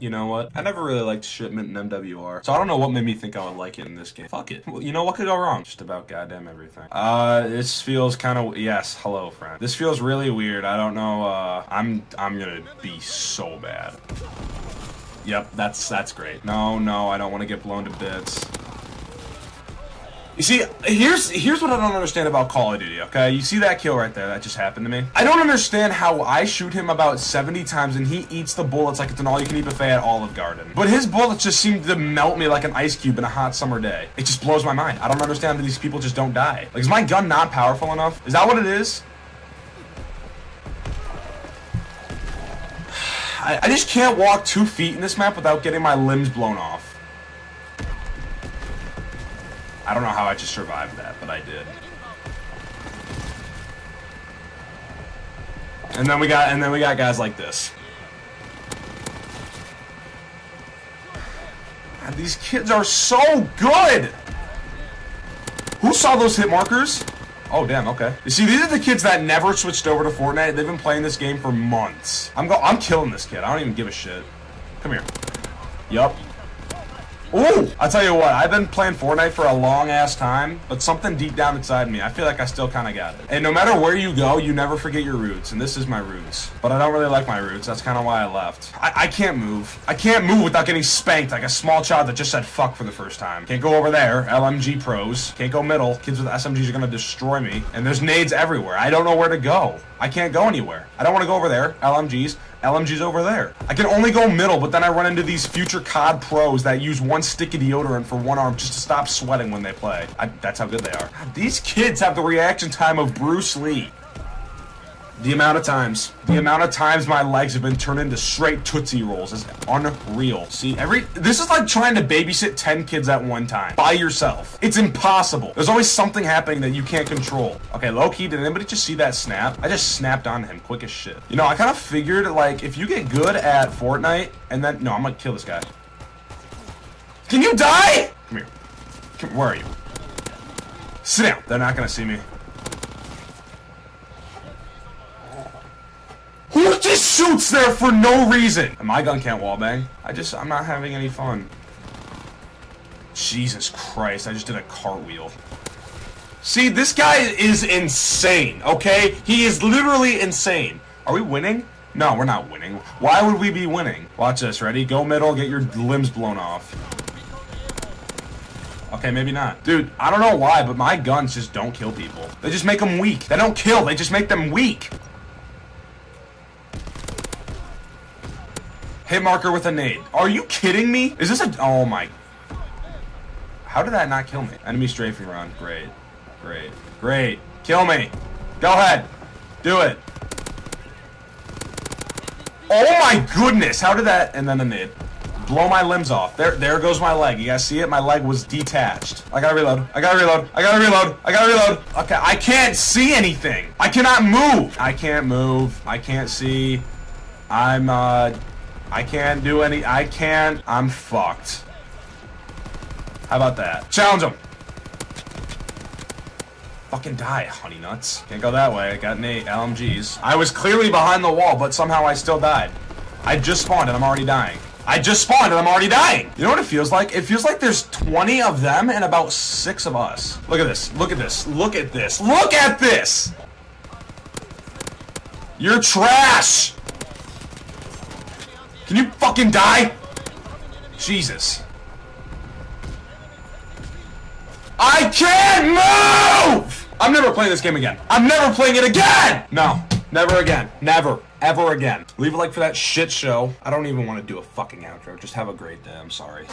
You know what? I never really liked Shipment and MWR, so I don't know what made me think I would like it in this game. Fuck it. Well, you know what could go wrong? Just about goddamn everything. Uh, this feels kind of yes. Hello, friend. This feels really weird. I don't know. Uh, I'm I'm gonna be so bad. Yep, that's that's great. No, no, I don't want to get blown to bits. You see, here's here's what I don't understand about Call of Duty, okay? You see that kill right there that just happened to me? I don't understand how I shoot him about 70 times and he eats the bullets like it's an all-you-can-eat buffet at Olive Garden. But his bullets just seem to melt me like an ice cube in a hot summer day. It just blows my mind. I don't understand how these people just don't die. Like, is my gun not powerful enough? Is that what it is? I, I just can't walk two feet in this map without getting my limbs blown off. I don't know how I just survived that, but I did. And then we got and then we got guys like this. God, these kids are so good. Who saw those hit markers? Oh damn, okay. You see, these are the kids that never switched over to Fortnite. They've been playing this game for months. I'm go I'm killing this kid. I don't even give a shit. Come here. Yup. Ooh! I'll tell you what, I've been playing Fortnite for a long ass time, but something deep down inside me, I feel like I still kind of got it. And no matter where you go, you never forget your roots, and this is my roots. But I don't really like my roots, that's kind of why I left. I, I can't move. I can't move without getting spanked like a small child that just said fuck for the first time. Can't go over there, LMG pros. Can't go middle, kids with SMGs are gonna destroy me. And there's nades everywhere. I don't know where to go. I can't go anywhere. I don't want to go over there, LMGs. LMG's over there. I can only go middle, but then I run into these future COD pros that use one stick of deodorant for one arm just to stop sweating when they play. I, that's how good they are. God, these kids have the reaction time of Bruce Lee. The amount of times, the amount of times my legs have been turned into straight Tootsie Rolls is unreal. See, every, this is like trying to babysit 10 kids at one time, by yourself. It's impossible. There's always something happening that you can't control. Okay, low-key, did anybody just see that snap? I just snapped on him quick as shit. You know, I kind of figured, like, if you get good at Fortnite, and then, no, I'm gonna kill this guy. Can you die? Come here. Come, where are you? Sit down. They're not gonna see me. Who shoots there for no reason? And my gun can't wallbang. I just, I'm not having any fun. Jesus Christ, I just did a cartwheel. See, this guy is insane, okay? He is literally insane. Are we winning? No, we're not winning. Why would we be winning? Watch this, ready? Go middle, get your limbs blown off. Okay, maybe not. Dude, I don't know why, but my guns just don't kill people. They just make them weak. They don't kill, they just make them weak. Hit marker with a nade. Are you kidding me? Is this a... Oh my... How did that not kill me? Enemy strafing run. Great. Great. Great. Kill me. Go ahead. Do it. Oh my goodness. How did that... And then a nade. Blow my limbs off. There, there goes my leg. You guys see it? My leg was detached. I gotta reload. I gotta reload. I gotta reload. I gotta reload. Okay, I can't see anything. I cannot move. I can't move. I can't see. I'm, uh... I can't do any. I can't. I'm fucked. How about that? Challenge him. Fucking die, honey nuts. Can't go that way. I got eight LMGs. I was clearly behind the wall, but somehow I still died. I just spawned and I'm already dying. I just spawned and I'm already dying. You know what it feels like? It feels like there's 20 of them and about six of us. Look at this. Look at this. Look at this. Look at this. You're trash. Can you fucking die? Jesus. I can't move! I'm never playing this game again. I'm never playing it again! No, never again. Never. Ever again. Leave a like for that shit show. I don't even want to do a fucking outro. Just have a great day. I'm sorry.